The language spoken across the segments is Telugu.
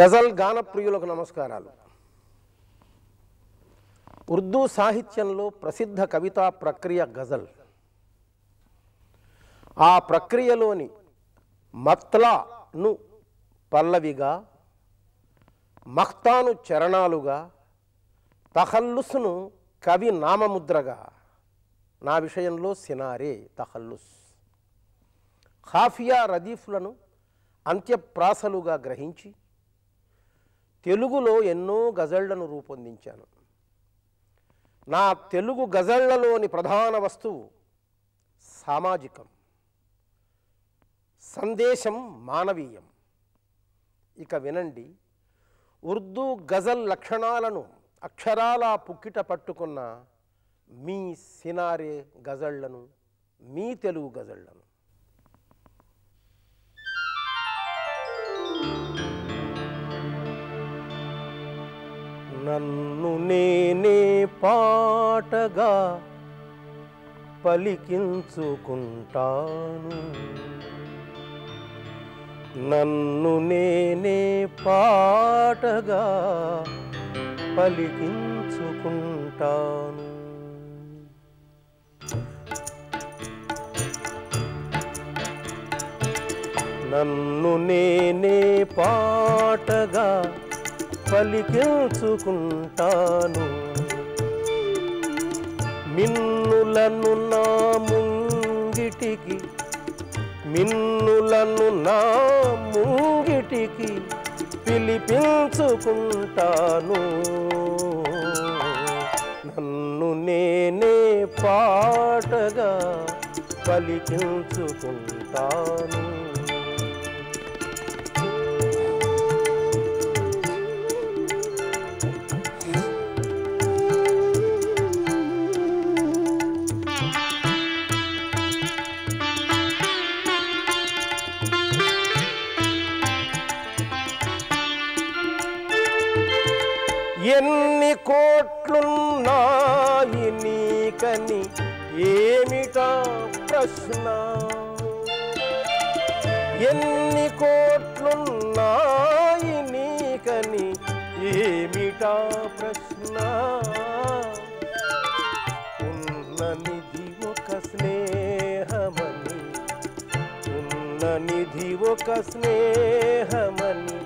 గజల్ గాన ప్రియులకు నమస్కారాలు. ఉర్దూ సాహిత్యంలో ప్రసిద్ధ కవితా ప్రక్రియ గజల్. ఆ ప్రక్రియలోని మత్లాను పల్లవిగా మఖ్తాను చరణాలుగా తహల్లుస్ను కవి నామముద్రగా నా విషయంలో సినారే తహల్లుస్. ఖాఫియా రదీఫ్లను అంత్యప్రాసలుగా గ్రహించి తెలుగులో ఎన్నో గజళ్ళను రూపొందించాను. నా తెలుగు గజళ్ళలోని ప్రధాన వస్తువు సామాజికం. సందేశం మానవీయం. ఇక వినండి ఉర్దూ గజల్ లక్షణాలను అక్షరాల పుక్కిట పట్టుకున్న మీ సినారే గజళ్ళను మీ తెలుగు గజళ్ళను. నన్ను నేనే పాటగా పలికించుకుంటాను. నన్ను నేనే పాటగా పలికించుకుంటాను. నన్ను నేనే పాటగా పలికించుకుంటాను. మిన్నులను నా ముంగిటికి మిన్నులను నా ముంగిటికి పిలిపించుకుంటాను. నన్ను నేనే పాటగా పలికించుకుంటాను. ఎన్ని కోట్లున్నాయి నీకని ఏమిటా ప్రశ్న? ఎన్ని కోట్లున్నాయి నీకని ఏమిటా ప్రశ్న? ఉన్న నిధి ఒక స్నేహమని ఉన్న నిధి ఒక స్నేహమని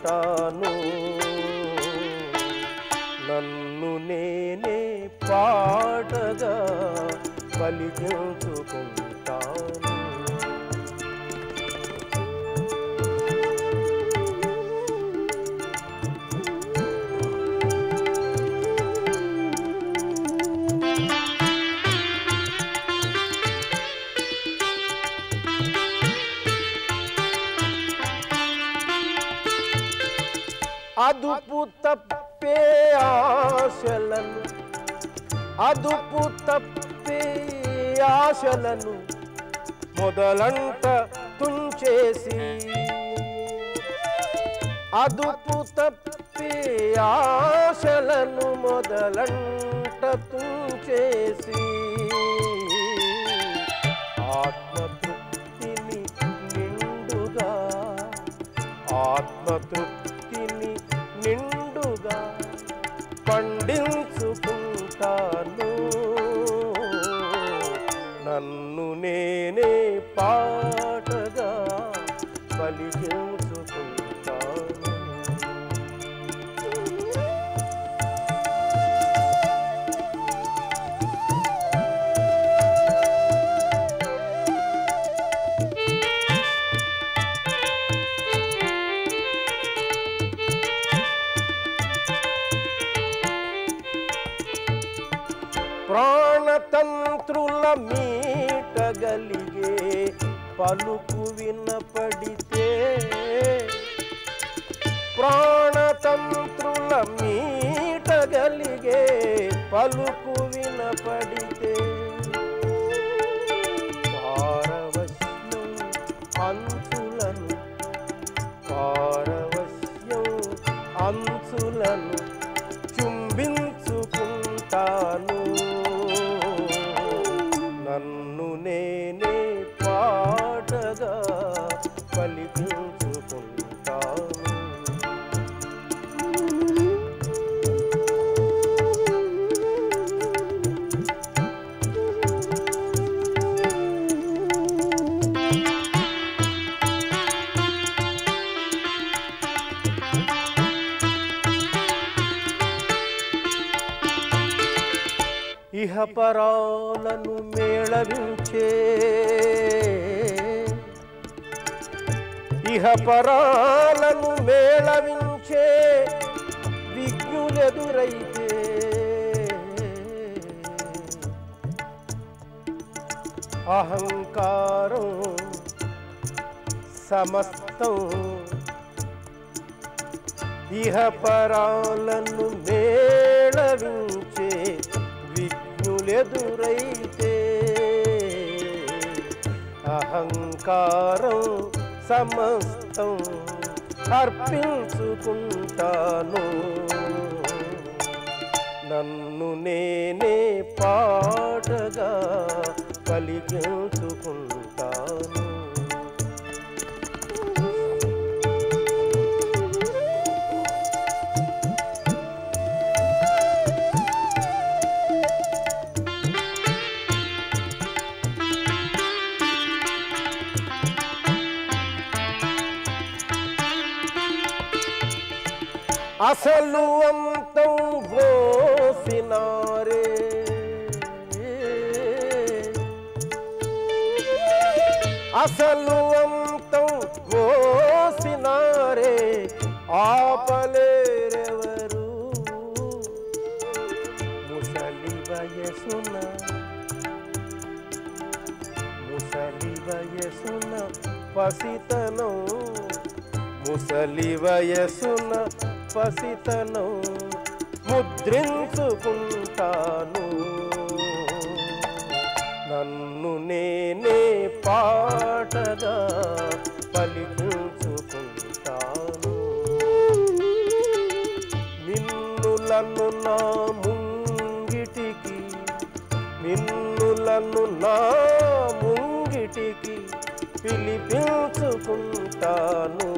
ఉంటాను నన్ను నేనే పాటగా పలికించుకుంటాను అదుపు తప్పే ఆశలను అదుపు తప్పే ఆశలను మొదలంట తుంచేసి. అదుపు తప్పే ఆశలను మొదలంట తుంచేసి. ఆత్మతృప్తిని నిండుగా ఆత్మతృప్తి మీటగలిగే పలుకు వినపడితే ప్రాణతంత్రుల మీటగలిగే పలుకు నన్ను సమస్తం. ఇహపరాలను మేళవించే విఘ్నులెదురైతే. అహంకారం సమస్తం అర్పించుకుంటాను. అసలు అంతం పోసినారే. అసలు అంతం పోసినారే. ఆపలేరెవరు? ముసలి వయసున ముసలి వయసున పసితనం. ముసలి వయసున పసితను ముద్రించుకుంటాను. నన్ను నేనే పాటగా పలికించుకుంటాను. మిన్నులను నా ముంగిటికి మిన్నులను నా ముంగిటికి పిలిపించుకుంటాను.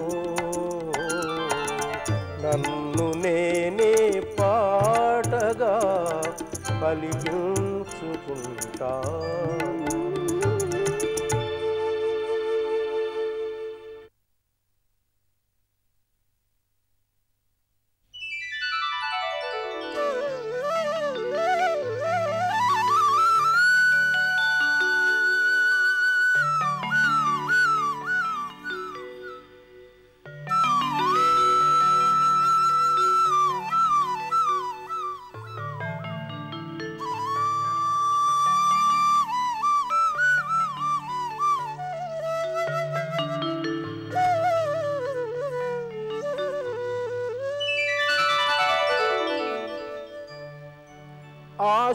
నన్ను నేనే పాటగా పలికించుకుంటా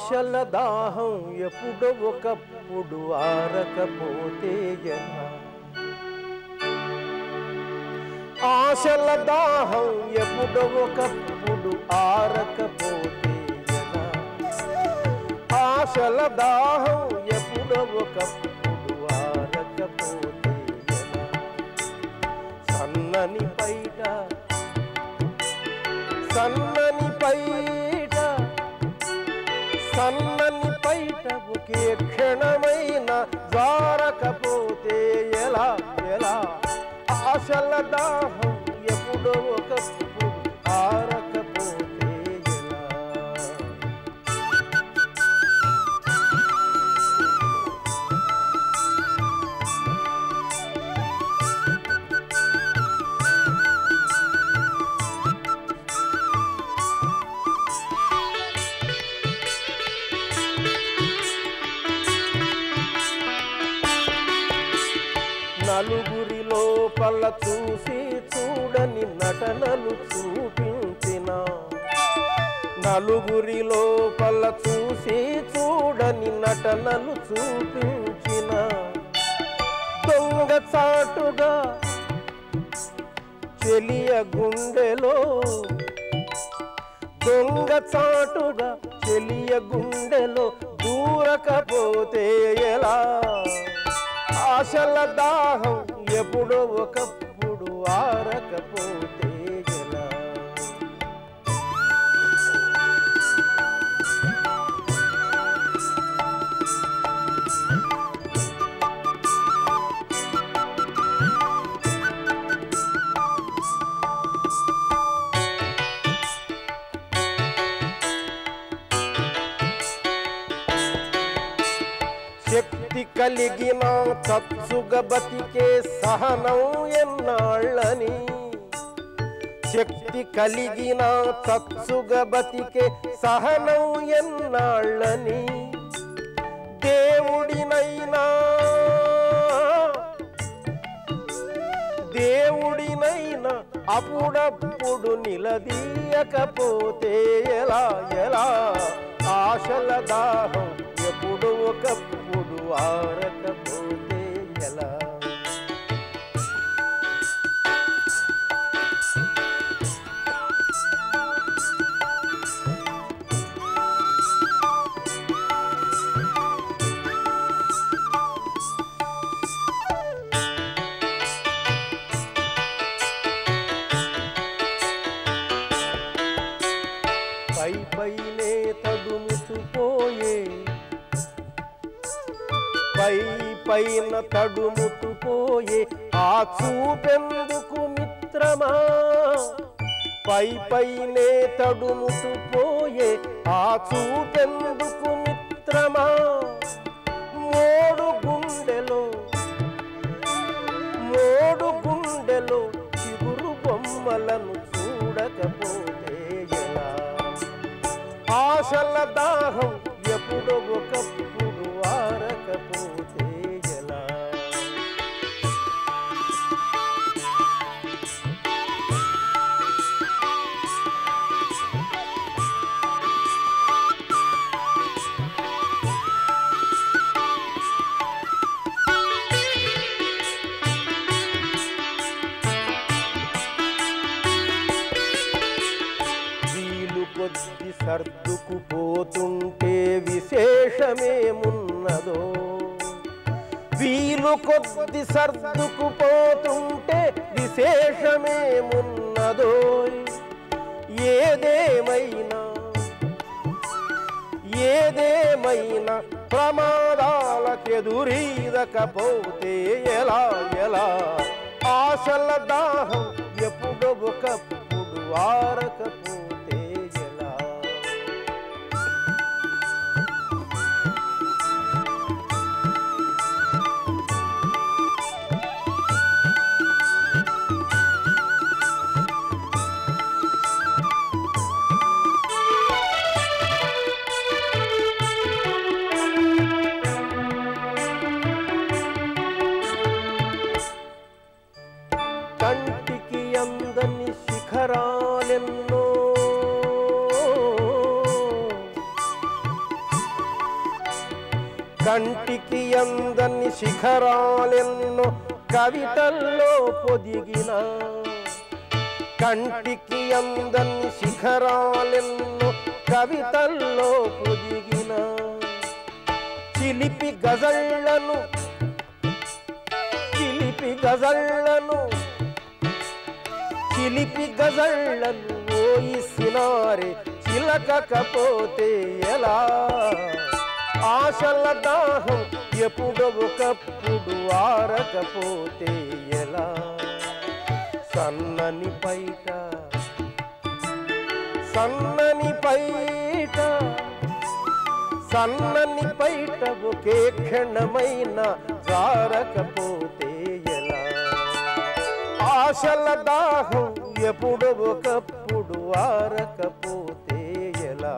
ఆశల దాహం ఎప్పుడో ఒకప్పుడు ఆరకపోతే ఆశల దాహం ఎప్పుడో ఒకప్పుడు ఆరకపోతే ఆశల దాహం ఎప్పుడో ఒకప్పుడు ఆరకపోతే సన్నని పైట సన్న పైట ఒకే క్షణమైన జారకపోతే ఎలా ఎలా ఆశల దాహం చూపించిన దొంగ చాటుగా చెలియ గుండెలో. దొంగ చాటుగా చెలియ గుండెలో దూరకపోతే ఎలా? ఆశల దాహం ఎప్పుడో ఒక శక్తి కలిగిన తత్సుగబతికే సహనం ఎన్నాళ్ళని. శక్తి కలిగిన తత్సుగబతికే సహనం ఎన్నాళ్ళని. దేవుడినైనా దేవుడినైనా అప్పుడప్పుడు నిలదీయకపోతే ఎలా ఎలా? ఆశల దాహం ఎప్పుడు ఒకప్పుడు ఆరకపోతే పైన ఆ చూపెందుకు మిత్రమా? పై పైనే తడుముతుపోయే ఆ చూపెందుకు మిత్రమా? మోడు గుండెలో మోడు గుండెలో చిగురు బొమ్మలను చూడకపోతే ఎలా? ఆశల దాహం ప్రమాదాలకెదురీదకపోతే ఎలా ఎలా ఆశల దాహం కంటికి అందని శిఖరాలెన్నో కవితల్లో పొదిగిన. కంటికి అందని శిఖరాలెన్నో కవితల్లో పొదిగిన. చిలిపి గజళ్ళను చిలిపి గజళ్ళను చిలిపి గజళ్ళను ఓయిసినారే చిలకకపోతే ఎలా? ఆశల దాహం ఎప్పుడో ఒకప్పుడు ఆరకపోతే ఎలా? సన్నని పైట సన్నని పైట సన్నని పైట ఒకే క్షణమైన జారకపోతే ఎలా? ఆశల దాహం ఎప్పుడు ఒకప్పుడు ఆరకపోతే ఎలా?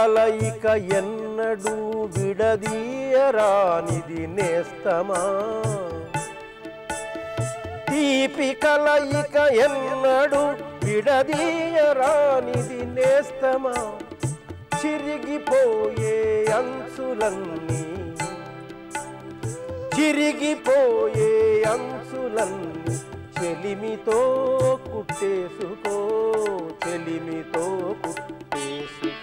కలయిక ఎన్నడూ విడదీయరానిది నేస్తమా? తీపి కలయిక ఎన్నడు విడదీయరానిది నేస్తమా? చిరిగిపోయే అంచులన్నీ చిరిగిపోయే అంచులన్నీ చెలిమితో కుట్టేసుకో చెలిమితో కుట్టేసుకో.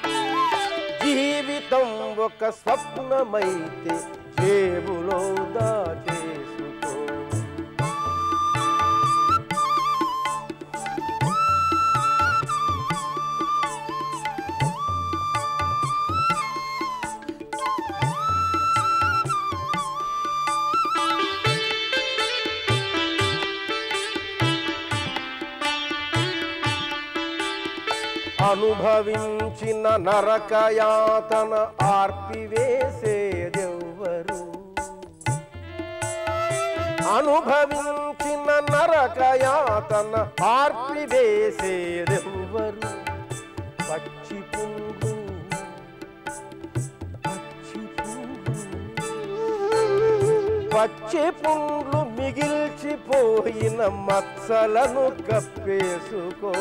జీవితం ఒక స్వప్నమైతే జేబులో దాచేసుకో అనుభవించిన నరకయాతన ఆర్పివేసేదెవ్వరు? అనుభవించిన నరకయాతన ఆర్పివేసేదెవ్వరు? పక్షి పుంగు పక్షి పుంగు పచ్చి పుండ్లు మిగిల్చిపోయిన మత్సలను కప్పేసుకో.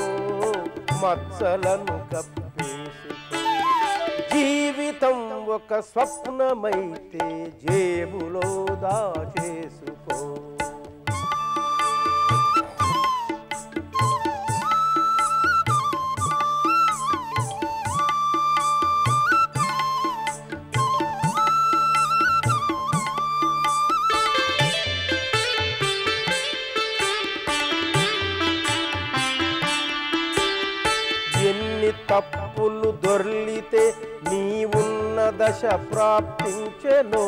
మత్సలను కప్పేసి జీవితం ఒక స్వప్నమైతే జేబులో దాచేసుకో దశ ప్రాప్తించెను.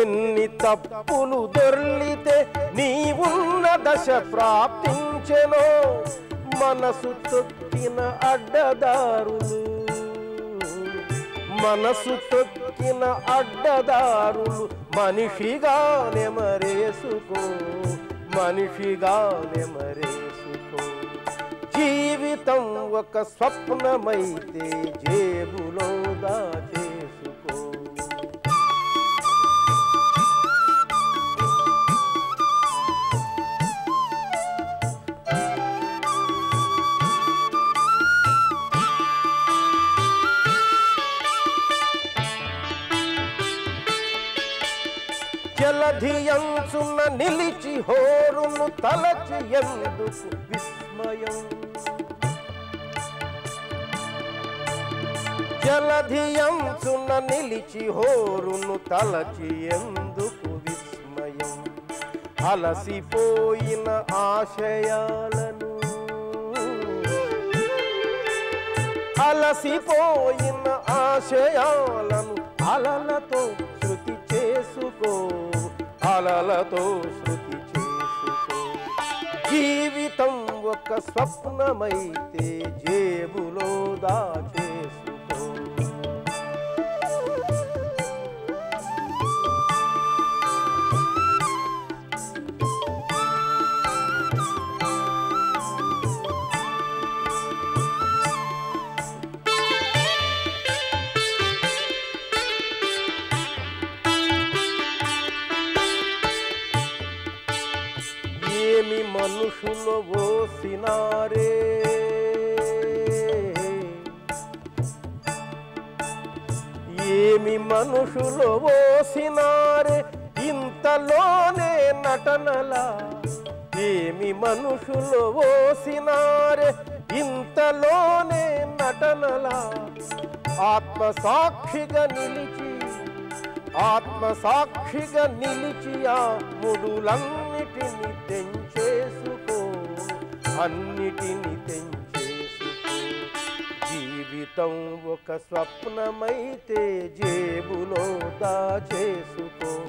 ఎన్ని తప్పులు దొర్లితే నీవున్న దశ ప్రాప్తించెను. మనసు తొక్కిన అడ్డదారులు మనసు తొక్కిన అడ్డదారులు మనిషిగానే మరేసుకో మనిషిగానే మరేసుకో జీవితం ఒక స్వప్నమైతే జేబులో దాచేసుకో. జలధియంచున్న నిలిచి హోరును తలచి ఎందుకు విస్మయం? జలధియంచున్న నిలిచి హోరును తలచి ఎందుకు విస్మయం? అలసిపోయిన ఆశయాలను. అలసిపోయిన ఆశయాలను అలలతో శృతి చేసుకో అలలతో శృతి చేసుకో. జీవితం ఒక స్వప్నమైతే జేబులో దాచు మనుషులు ఓసినారే. ఏమి మనుషులు ఓసినారే? ఇంతలోనే నటనలా. ఏమి మనుషులు ఓసినారే? ఇంతలోనే నటనలా. ఆత్మసాక్షిగా నిలిచి ఆత్మసాక్షిగా నిలిచి ఆ ముడులన్నిటిని అన్నిటిని తెంచేసుకో జీవితం ఒక స్వప్నమైతే జేబులో దాచేసుకో.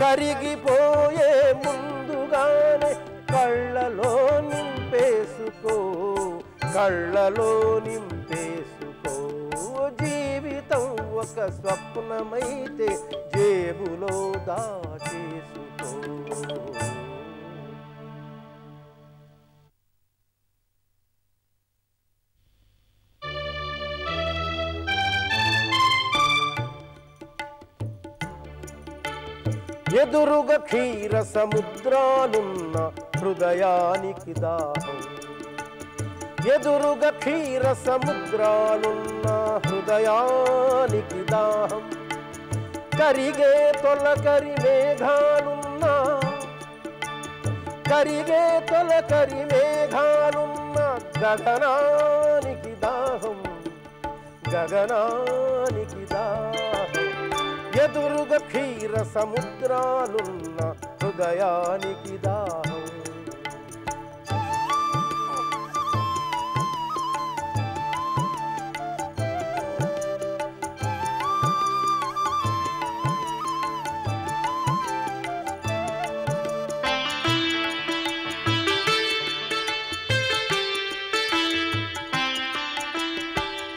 కరిగిపోయే ముందుగానే కళ్ళలో నింపేసుకో. కళ్ళలో నింపేసుకో. జీవితం ఒక స్వప్నమైతే జేబులో దాచేసుకో. ఎదురుగా క్షీర సముద్రాలున్న హృదయానికి దాహం ఎదురుగా క్షీర సముద్రాలున్న హృదయానికి దాహం కరిగే తొలకరి మేఘాలున్నా కరిగే తొలకరి మేఘాలున్న గగనానికి దాహం గగనానికి దాహం ఎదురుగా క్షీర సముద్రాలున్న హృదయానికి దాహం.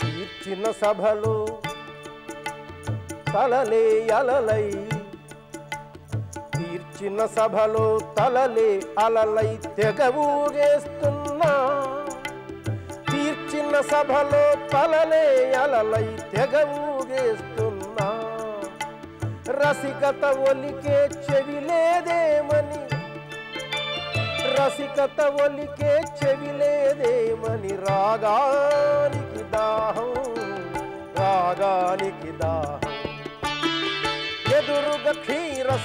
తీర్చిన సభలో తలలే అలలై. తీర్చిన సభలో తలలే అలలై తెగ ఊగేస్తున్నా తీర్చిన సభలో తలలే అలలై తెగ ఊగేస్తున్నా రసికత ఒలికే చెవిలేదేమని రసికత ఒలికే చెవిలేదేమని రాగానికి దాహం రాగానికి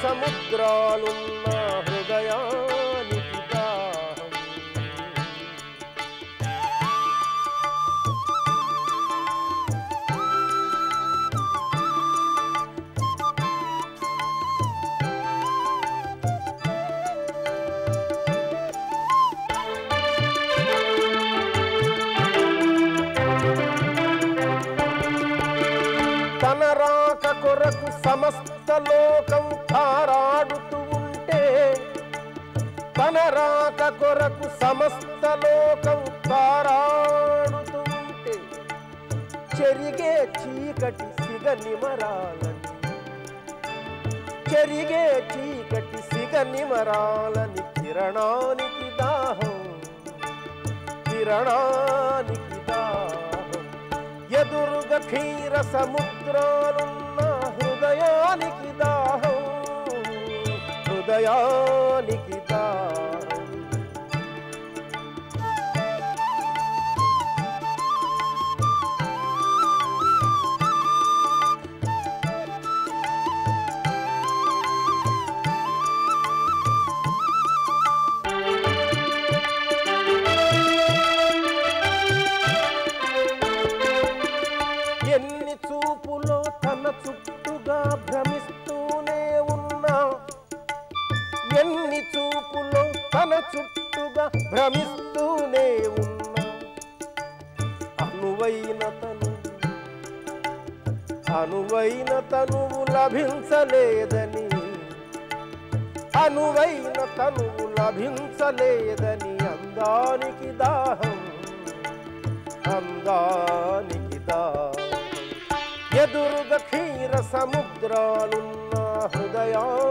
సముద్రాలున్న హృదయానికి దాహం తన రాక కొరకు సమస్త లోకం కొరకు సమస్త లోకం తారాడుతూ చెరిగే చీకటి సిగ నిమరాలని. చెరిగే చీకటి సిగ నిమరాలని కిరణానికి దాహం కిరణానికి దాహం. ఎదురుగ క్షీర సముద్రాలున్న హృదయానికి దాహం హృదయానికి లభించలేదని అనువైన తనువు లభించలేదని అందానికి దాహం అందానికి దాహం ఎదురుగా క్షీర సముద్రాలున్న హృదయానికి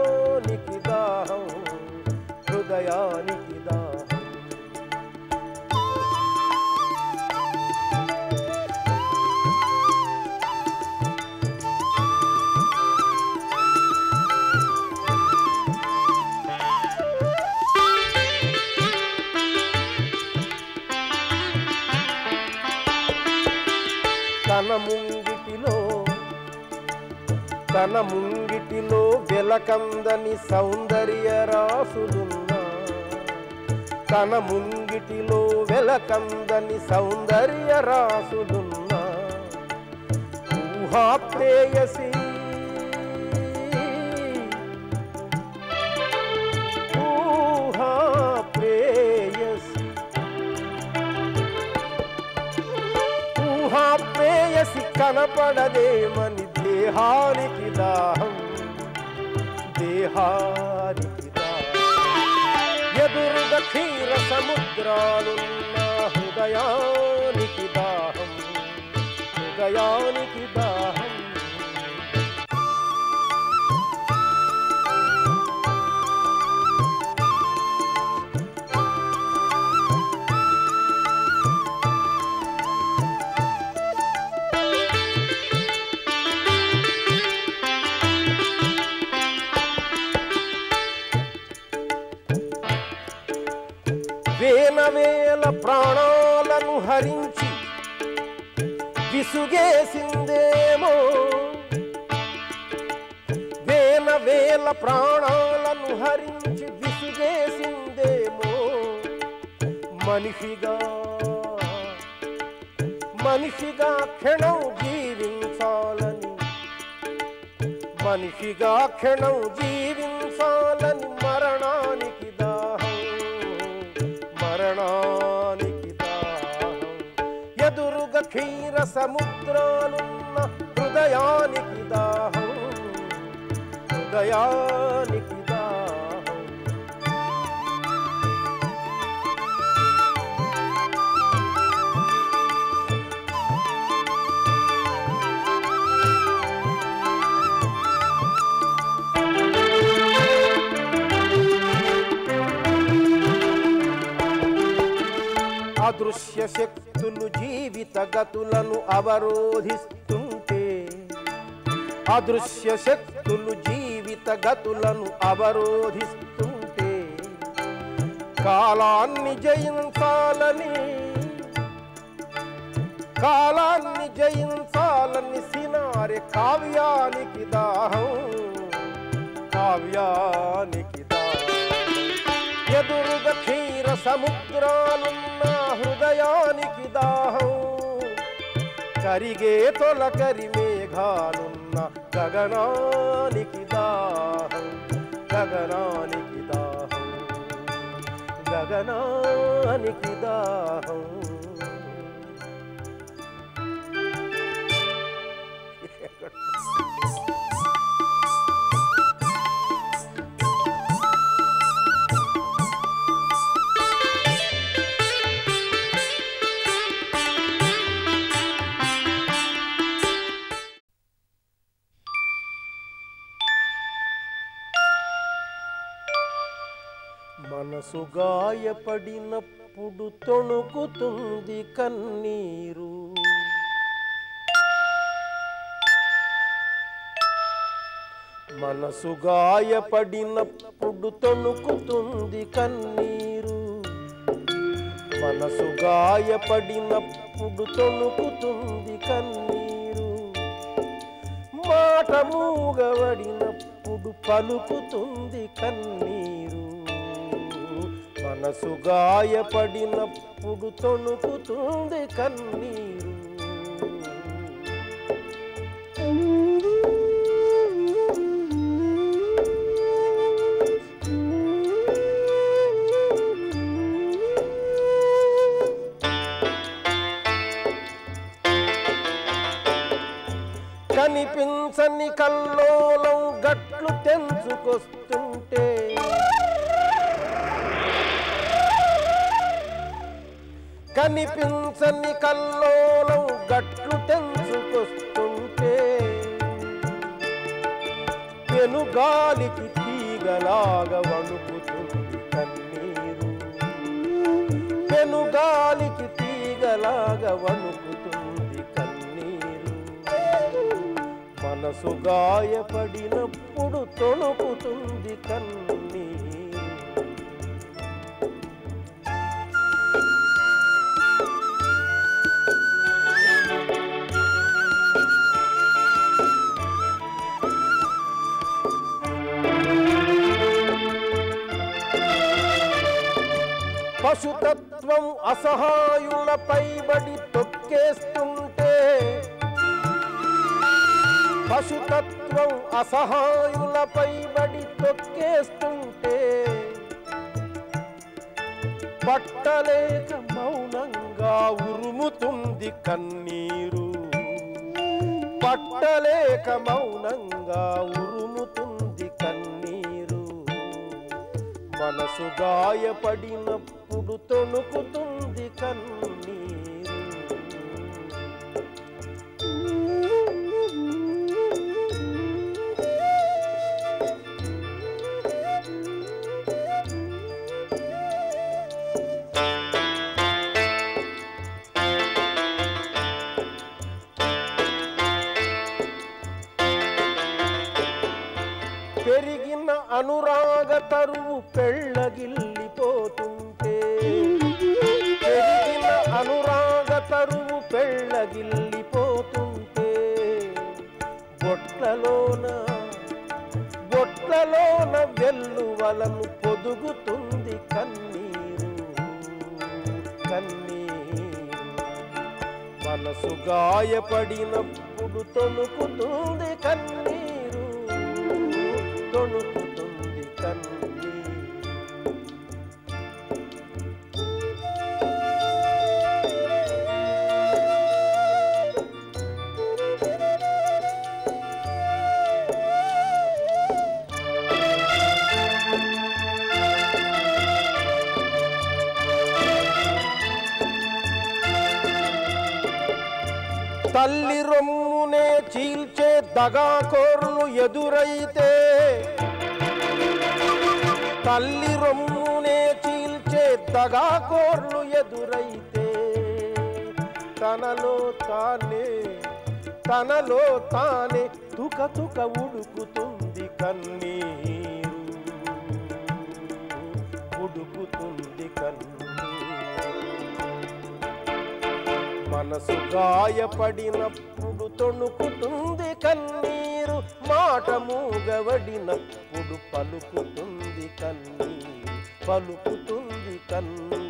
కందని సౌందర్య రాసులున్నా తన ముంగిటిలో వెలకందని సౌందర్య రాసులున్నా ఊహా ప్రేయసి. ఊహా ప్రేయసి. ఊహా ప్రేయసి కనపడదేమని దేహానికి దాహం దేహానికి దాహం ఎదురుగా క్షీర సముద్రాలున్న హృదయానికి విసుగేసిందేమో. వేల వేల ప్రాణాలను హరించి విసుగేసిందేమో. మనిషిగా మనిషిగా క్షణం జీవించాలని మనిషిగా క్షణం జీవించాలని మరణా సముద్రాలున్న హృదయానికి దాహం హృదయానికి దాహం అదృశ్య శక్తులు జీవిత గతులను అవరోధిస్తుంటే అదృశ్య శక్తులు జీవిత గతులను అవరోధిస్తుంటే కాలాన్ని జయించాలని కాలాన్ని జయించాలని సినారె కావ్యానికి దాహం కావ్యానికి దాహం. ఎదురుగా క్షీర సముద్రాలున్న హృదయానికి దాహం కరిగే తొలకరి మేఘాలున్న గగనానికి దాహం గగనానికి దాహం గగనానికి దాహం గాయపడినప్పుడు తొణుకుతుంది కన్నీరు. మనసు గాయపడినప్పుడు తొణుకుతుంది కన్నీరు. మనసు గాయపడినప్పుడు తొణుకుతుంది కన్నీరు. మాట మూగబడినప్పుడు పలుకుతుంది కన్నీరు. మనసు గాయపడినప్పుడు తొణుకుతుంది కన్నీరు. కనిపించని కల్లోలం గట్లు తెంచుకొస్తుంది కనిపించని కల్లోలం గట్లు తెంచుకొస్తుంటే పెనుగాలికి తీగలాగా వణుకుతుంది కన్నీరు. పెనుగాలికి తీగలాగా వణుకుతుంది కన్నీరు. మనసు గాయపడినప్పుడు తొణుకుతుంది కన్నీరు. పశుతత్వం అసహాయుల పైబడి తొక్కేస్తుంటే పశుతత్వం అసహాయుల పైబడి తొక్కేస్తుంటే పట్టలేక మౌనంగా ఉరుముతుంది కన్నీరు. పట్టలేక మౌనంగా ఉరు మనసు గాయపడినప్పుడు తొణుకుతుంది కన్ను. తల్లి రొమ్మునే చీల్చే దగాకోర్లు ఎదురైతే తల్లి రొమ్మునే చీల్చే దగాకోర్లు ఎదురైతే తనలో తానే తనలో తానే తుక తుక ఉడుకుతుంది కన్నీరు. ఉడుకుతుంది కన్నీరు. మనసు గాయపడినప్పుడు తొణుకుతుంది కన్నీరు మాట మూగవడినప్పుడు పలుకుతుంది కన్నీరు పలుకుతుంది కన్నీరు.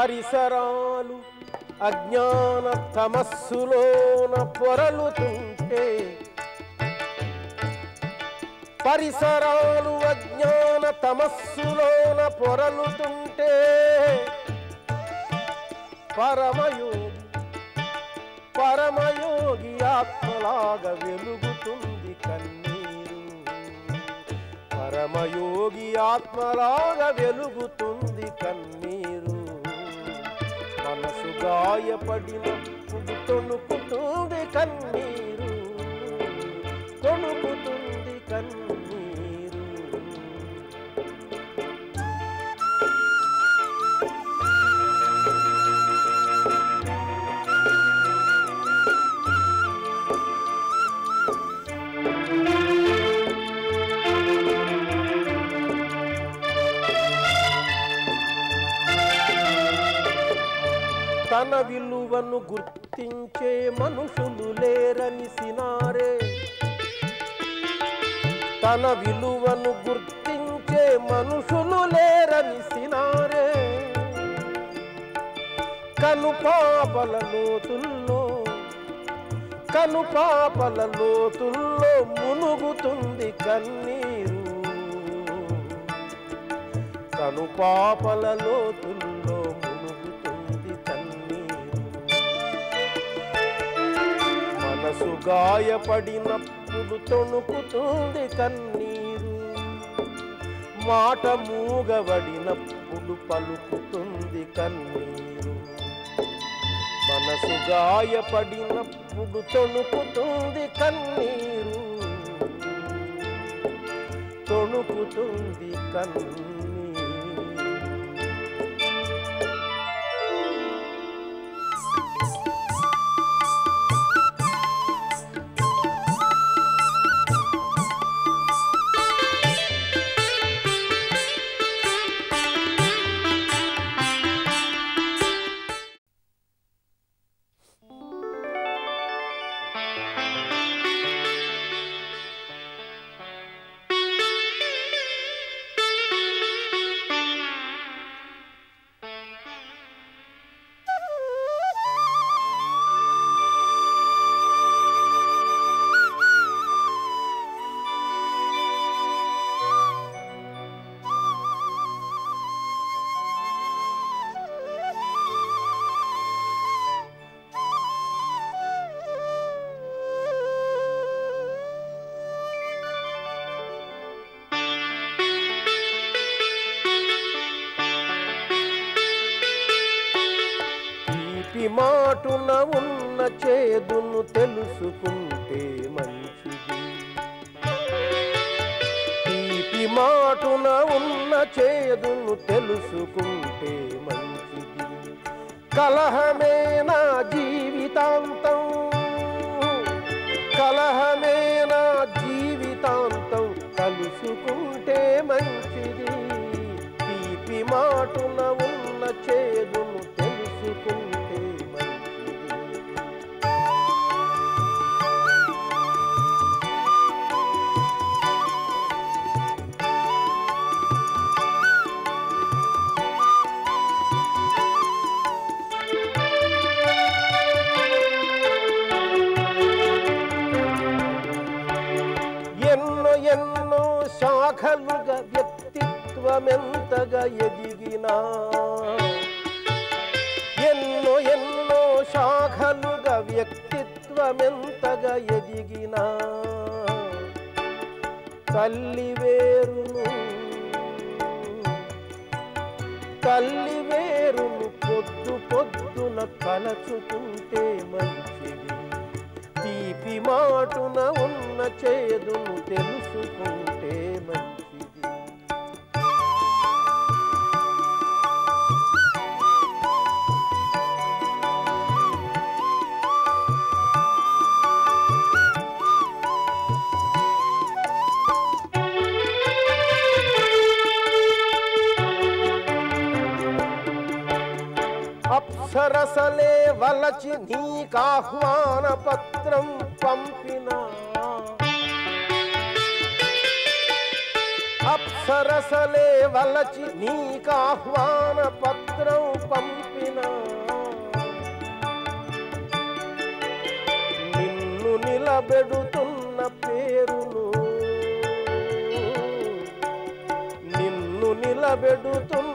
పరిసరాలు అజ్ఞాన తమస్సులోన పొరలుతుంటే పరిసరాలు అజ్ఞాన తమస్సులోన పొరలుతుంటే పరమయోగి పరమయోగి ఆత్మలాగా వెలుగుతుంది కన్నీరు. పరమయోగి ఆత్మలాగా వెలుగుతుంది కన్నీరు. మనసు గాయపడిన తొణుకుతుంది కన్నీరు తన విలువను గుర్తించే మనుషులు లేరని సినారే. తన విలువను గుర్తించే మనుషులు లేరని సినారే. లోతుల్లో కనుపాపల లోతుల్లో మునుగుతుంది కన్నీరు. కనుపాపల లోతుల్లో మనసు గాయపడినప్పుడు తొణుకుతుంది కన్నీరు. మాట మూగబడినప్పుడు పలుకుతుంది కన్నీరు. మనసు గాయపడినప్పుడు తొణుకుతుంది కన్నీరు. తొణుకుతుంది కన్నీరు. మాటున ఉన్న చేదును తెలుసుకుంటే మంచిది. తీపి మాటున ఉన్న చేదును తెలుసుకుంటే మంచిది. కలహమే నా జీవితాంతం. కలహమే నా జీవితాంతం కలుసుకుంటే మంచిది. తీపి మాటున ఉన్న చేదును మెంతగా ఎదిగినా. ఎన్నో ఎన్నో శాఖలుగా వ్యక్తిత్వమెంతగా ఎదిగినా. తల్లి వేరును తల్లి వేరును పొద్దు పొద్దున తలచుకుంటే మంచిది. తీపి మాటున ఉన్న చేదును తెలుసుకుంటే మంచిది. అప్సరసలే వలచి నీకాహ్వాన పత్రం పంపినా. అప్సరసలే వలచి నీకాహ్వాన పత్రం పంపినా. నిన్ను నిలబెడుతున్న పేరును నిన్ను నిలబెడుతున్న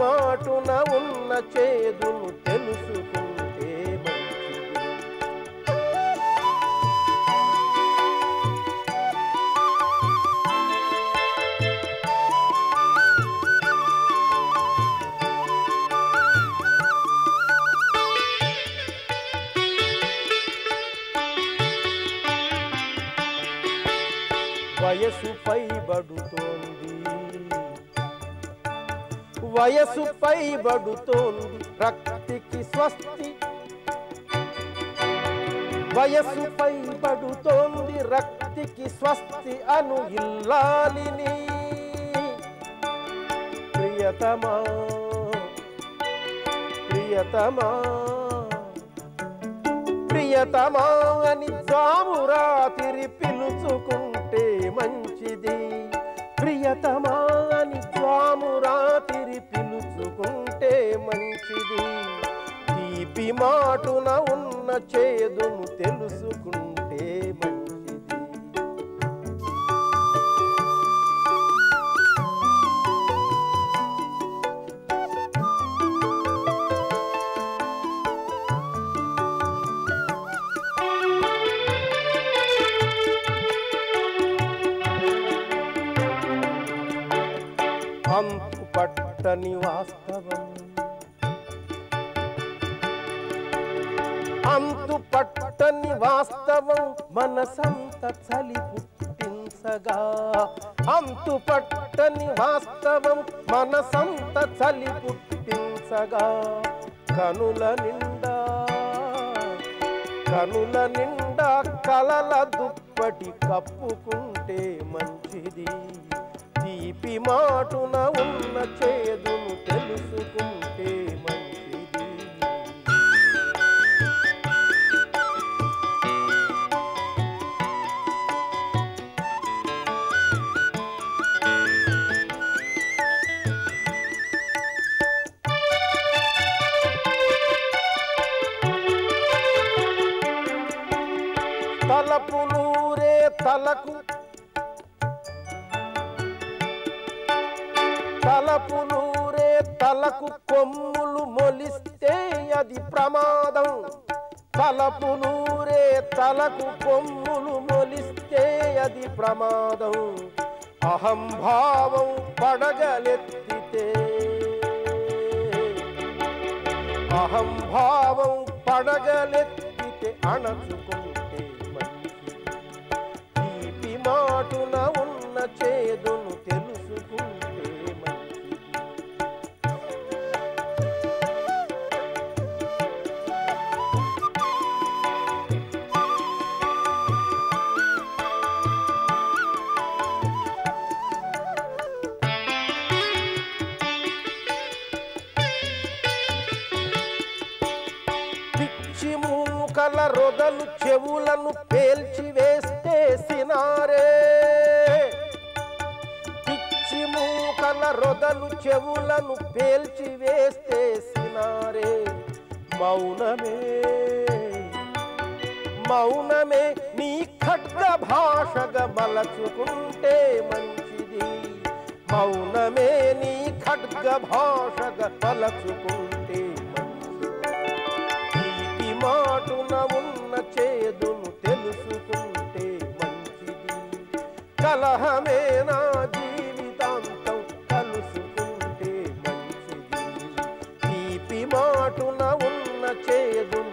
మాటున ఉన్న చేదును తెలుసుకుంటే మంచిది. వయసు పైబడుతోంది. వయసు పైబడుతోంది రక్తికి స్వస్తి. వయసు పైబడుతోంది రక్తికి స్వస్తి అను ఇల్లాలిని. ప్రియతమా ప్రియతమా ప్రియతమా అని జామురాతిరి పిలుచుకుంటే మంచిది. ప్రియతమా అని జామురాతిరి పిలుచుకుంటే మంచిది. తీపి మాటున ఉన్న చేదును తెలుసుకుంటే మంచిది. పట్టని వాస్తవం అంతు పట్టని వాస్తవం మనసంత చలి పుట్టించగా. అంతు పట్టని వాస్తవం మనసంత చలి పుట్టించగా. కనుల నిండా కనుల నిండా కలల దుప్పటి కప్పుకుంటే మంచిది. తీపి మాటున ఉన్న చేదును తెలుసుకుంటే మంచిది. తలపు నూరే తలకు తలపులూరే తలకు కొమ్ములు మొలిస్తే అది ప్రమాదం. తలపులూరే తలకు కొమ్ములు మొలిస్తే అది ప్రమాదం. అహంభావం పడగలెత్తితే. అహంభావం పడగలెత్తితే అణచుకుంటే మంచి తీపి మాటున ఉన్న చేదును తెలుసుకుంటే మూకల చెవులను పేల్చి వేస్తే సినారే. పిచ్చి మూకల రొదలు చెవులను పేల్చి వేస్తే సినారే. మౌనమే మౌనమే నీ ఖడ్గ భాషగా మలచుకుంటే మంచిది. మౌనమే నీ ఖడ్గ భాషగా మలచుకుంటే మాటున ఉన్న చేదును తెలుసుకుంటే మంచిది. కలహమే నా జీవితాంతం కలుసుకుంటే మంచిది. తీపి మాటున ఉన్న చేదును